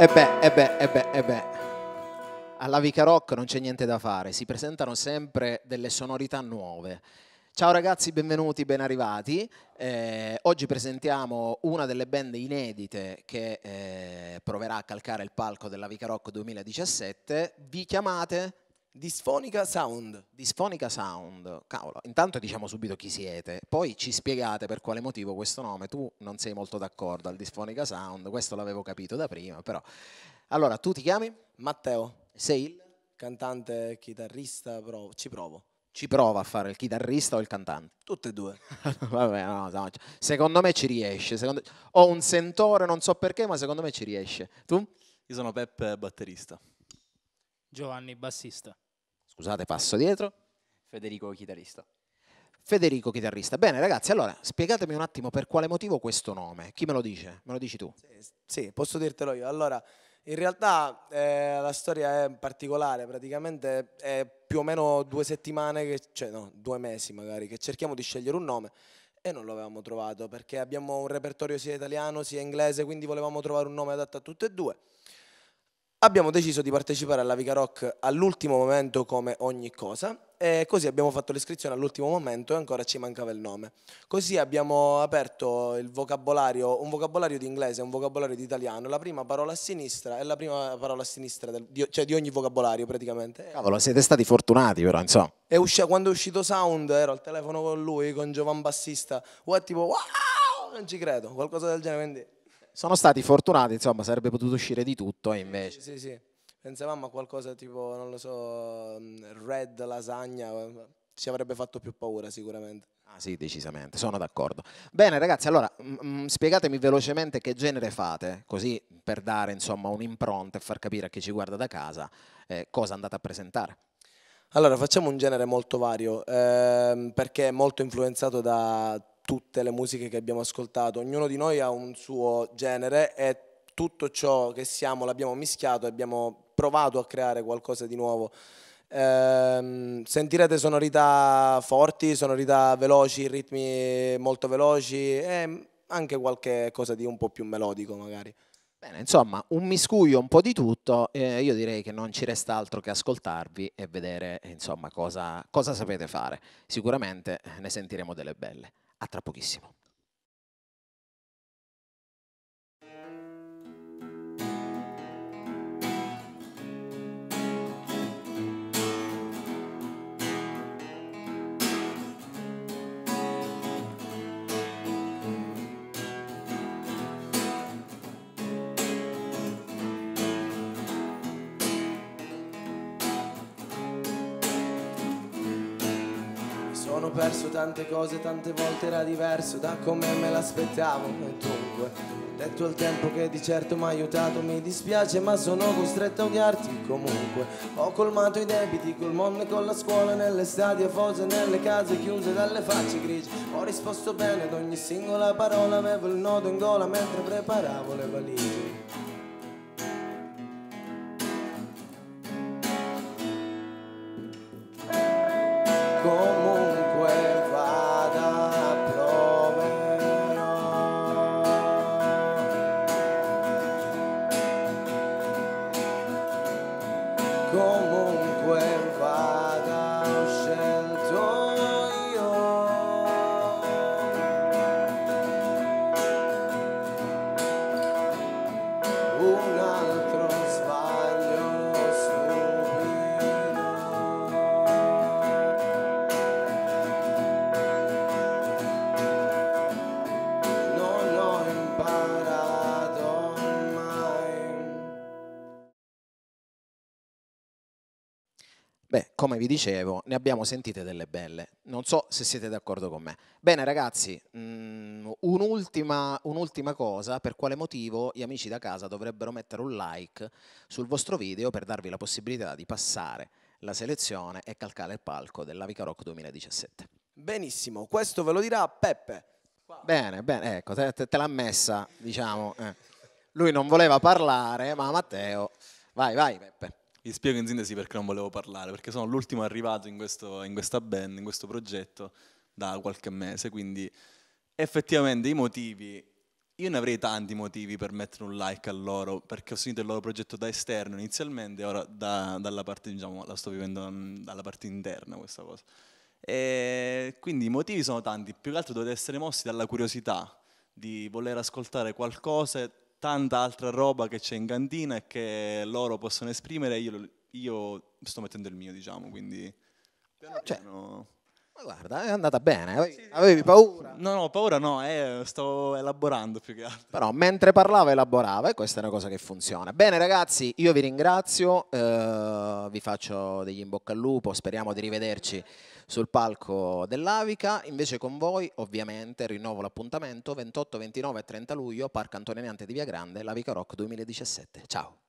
E beh, e beh, e beh, e beh. Alla Vica Rock non c'è niente da fare, si presentano sempre delle sonorità nuove. Ciao ragazzi, benvenuti, ben arrivati. Eh, oggi presentiamo una delle band inedite che eh, proverà a calcare il palco della Vica Rock 2017. Vi chiamate? Disfonica Sound. Disfonica Sound. Cavolo, intanto diciamo subito chi siete, poi ci spiegate per quale motivo questo nome. Tu non sei molto d'accordo al Disfonica Sound, questo l'avevo capito da prima, però. Allora, tu ti chiami? Matteo, Sei il? cantante, chitarrista, provo- ci provo. Ci prova a fare il chitarrista o il cantante? Tutte e due. Vabbè, no, no, secondo me ci riesce. secondo- Ho un sentore, non so perché, ma secondo me ci riesce. Tu? Io sono Peppe, batterista. Giovanni, bassista. Scusate, passo dietro. Federico chitarrista. Federico, chitarrista. Bene, ragazzi, allora spiegatemi un attimo per quale motivo questo nome. Chi me lo dice? Me lo dici tu? Sì, posso dirtelo io. Allora, in realtà eh, la storia è particolare, praticamente è più o meno due settimane, che, cioè no, due mesi magari, che cerchiamo di scegliere un nome e non lo avevamo trovato perché abbiamo un repertorio sia italiano sia inglese, quindi volevamo trovare un nome adatto a tutte e due. Abbiamo deciso di partecipare alla Vica Rock all'ultimo momento come ogni cosa e così abbiamo fatto l'iscrizione all'ultimo momento e ancora ci mancava il nome. Così abbiamo aperto il vocabolario, un vocabolario di inglese e un vocabolario di italiano, la prima parola a sinistra e la prima parola a sinistra, del- di, cioè di ogni vocabolario praticamente. Cavolo, siete stati fortunati però, insomma. E usci- quando è uscito Sound ero al telefono con lui, con Giovan Bassista, wow, tipo wow, non ci credo, qualcosa del genere, quindi Sono stati fortunati, insomma, sarebbe potuto uscire di tutto e invece... sì, sì, pensavamo a qualcosa tipo, non lo so, mm, red, lasagna, ci avrebbe fatto più paura sicuramente. Ah sì, decisamente, sono d'accordo. Bene ragazzi, allora mm, mm, spiegatemi velocemente che genere fate, così per dare insomma un'impronta e far capire a chi ci guarda da casa eh, cosa andate a presentare. Allora, facciamo un genere molto vario, ehm, perché è molto influenzato da tutte le musiche che abbiamo ascoltato. Ognuno di noi ha un suo genere e tutto ciò che siamo l'abbiamo mischiato e abbiamo provato a creare qualcosa di nuovo. Ehm, sentirete sonorità forti, sonorità veloci, ritmi molto veloci e anche qualche cosa di un po' più melodico magari. Bene, insomma, un miscuglio un po' di tutto, eh, io direi che non ci resta altro che ascoltarvi e vedere eh, insomma cosa, cosa sapete fare. Sicuramente eh, ne sentiremo delle belle. A tra pochissimo. Sono perso tante cose, tante volte era diverso da come me l'aspettavo e dunque ho detto al tempo che di certo mi ha aiutato, mi dispiace ma sono costretto a odiarti comunque. Ho colmato i debiti col mondo e con la scuola, nelle stadi fose, nelle case chiuse dalle facce grigie. Ho risposto bene ad ogni singola parola, avevo il nodo in gola mentre preparavo le valigie. Comunque Beh, come vi dicevo, ne abbiamo sentite delle belle. Non so se siete d'accordo con me. Bene, ragazzi, mm, un'ultima, un'ultima cosa, per quale motivo gli amici da casa dovrebbero mettere un like sul vostro video per darvi la possibilità di passare la selezione e calcare il palco della Vica Rock 2017. Benissimo, questo ve lo dirà Peppe. Bene, bene, ecco, te, te- te l'ha messa, diciamo. eh. Lui non voleva parlare, ma Matteo... Vai, vai, Peppe. Vi spiego in sintesi perché non volevo parlare, perché sono l'ultimo arrivato in, questo- in questa band, in questo progetto da qualche mese, quindi effettivamente i motivi Io ne avrei tanti motivi per mettere un like a loro, perché ho sentito il loro progetto da esterno inizialmente, ora da- dalla parte, diciamo, la sto vivendo mm, dalla parte interna questa cosa. E quindi i motivi sono tanti, più che altro dovete essere mossi dalla curiosità di voler ascoltare qualcosa, tanta altra roba che c'è in cantina e che loro possono esprimere, io, io sto mettendo il mio, diciamo, quindi piano Cioè, piano- Ma guarda, è andata bene. Avevi, avevi paura. No, no, paura no, eh, sto elaborando più che altro. Però mentre parlava elaborava e questa è una cosa che funziona. Bene ragazzi, io vi ringrazio, eh, vi faccio degli in bocca al lupo, speriamo di rivederci sul palco dell'Avica. Invece con voi ovviamente rinnovo l'appuntamento 28, 29 e 30 luglio, Parco Antoniniante di Via Grande, l'Avica Rock 2017. Ciao!